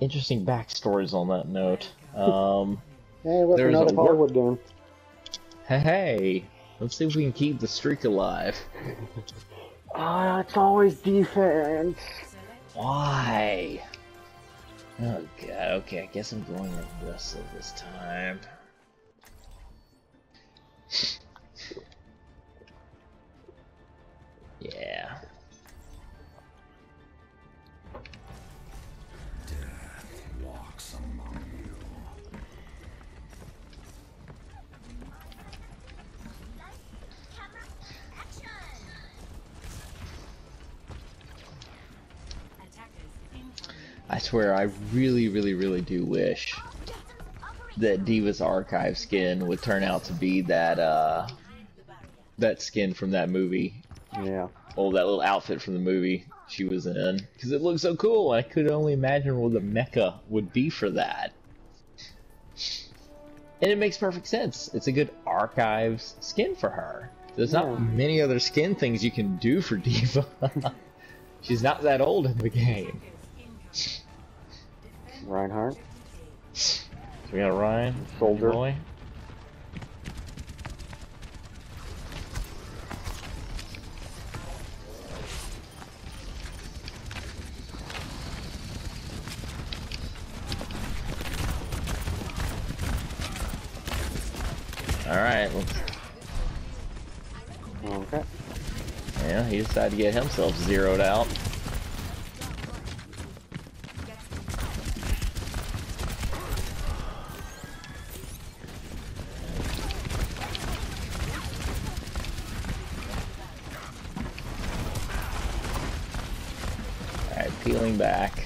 interesting backstories on that note. Um, Hey, what's There's another Hollywood game? hey, hey, let's see if we can keep the streak alive. Ah, it's always defense. Why? Oh god, okay, I guess I'm going aggressive this time. I swear, I really, really, really do wish that D.Va's Archive skin would turn out to be that, uh, that skin from that movie. Yeah. Oh, that little outfit from the movie she was in. Because it looked so cool, I could only imagine what the mecha would be for that. And it makes perfect sense. It's a good archives skin for her. There's Yeah. not many other skin things you can do for Diva. She's not that old in the game. Reinhardt. So we got Ryan, Soldier. boy. All right, Okay. yeah, he decided to get himself zeroed out. Alright, peeling back.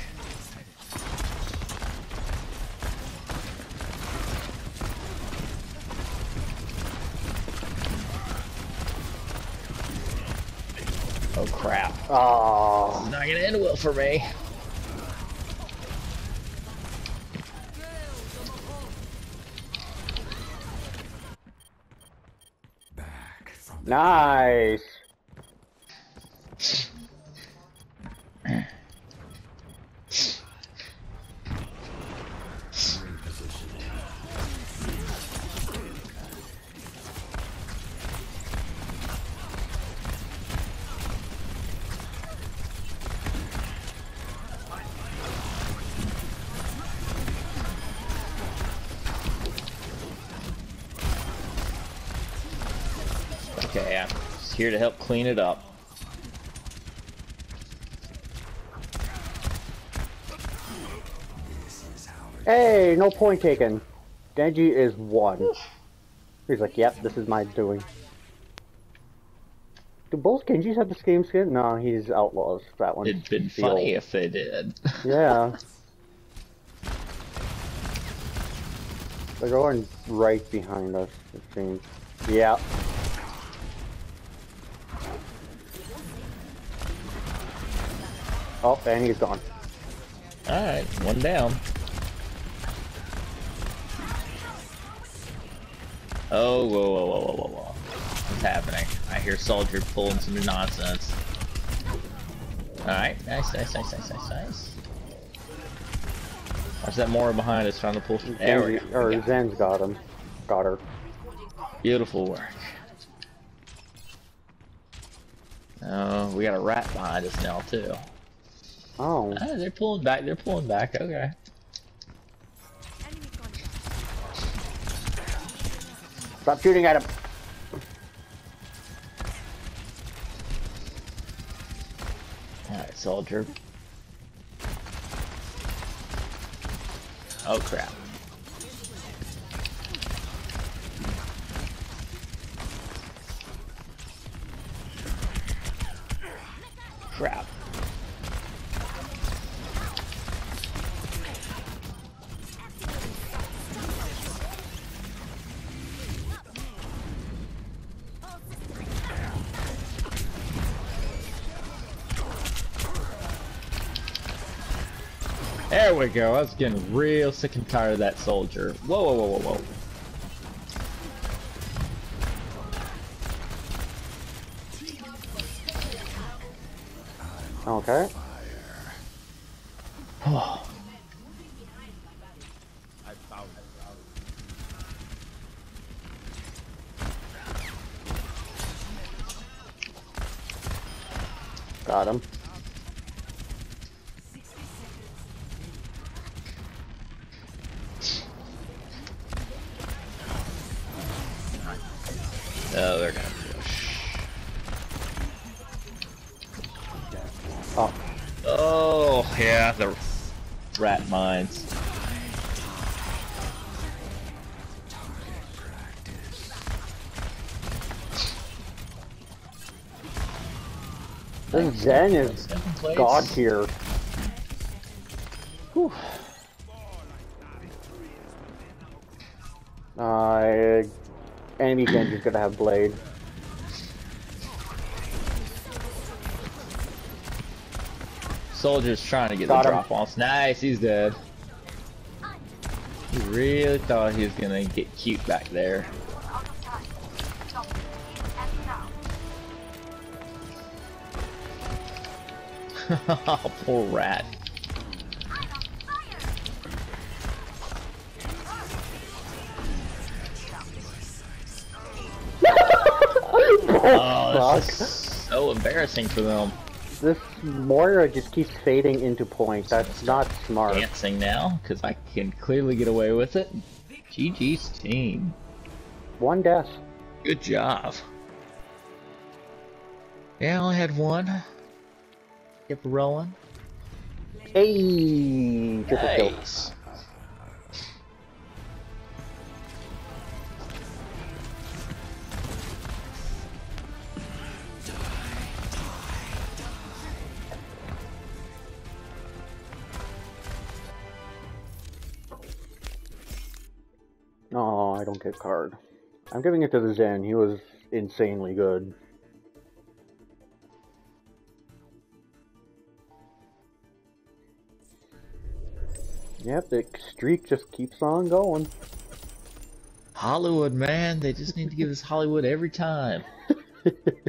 Oh crap. Oh. Not gonna end well for me. Back Nice. Okay, I'm just here to help clean it up. This is how it Hey, no point taken. Genji is one. He's like, yep, this is my doing. Do both Genjis have the same skin? No, he's outlaws. That one. It'd been funny if they did. Yeah. They're going right behind us, it seems. Yeah. Oh, and he's gone. Alright, one down. Oh, whoa, whoa, whoa, whoa, whoa, whoa. What's happening? I hear Soldier pulling some nonsense. Alright, nice, nice, nice, nice, nice, nice. Watch that Moira behind us trying to pull. There we go. or Zen's got him. Got her. Beautiful work. Oh, we got a rat behind us now, too. Oh. Ah, they're pulling back, they're pulling back, okay. Stop shooting at him. Alright, soldier. Oh crap. Crap. There we go. I was getting real sick and tired of that soldier. Whoa, whoa, whoa, whoa, whoa. Okay. Oh. Got him. Oh, they're gonna push. Oh, Oh, yeah, the rat mines. this Zen is god here. Whew. Uh, enemy Genji's gonna have blade. Soldier's trying to get Got the him. drop offs. Nice, he's dead. He really thought he was gonna get cute back there. Oh, poor rat. Oh, oh Fuck. this is so embarrassing for them. This Moira just keeps fading into point. That's not smart. Dancing now, because I can clearly get away with it. GG's team. One death. Good job. Yeah, I only had one. Keep rolling. Hey. Nice. I don't get card. I'm giving it to the Zen. He was insanely good. Yep, the streak just keeps on going. Hollywood, man. They just need to give us Hollywood every time.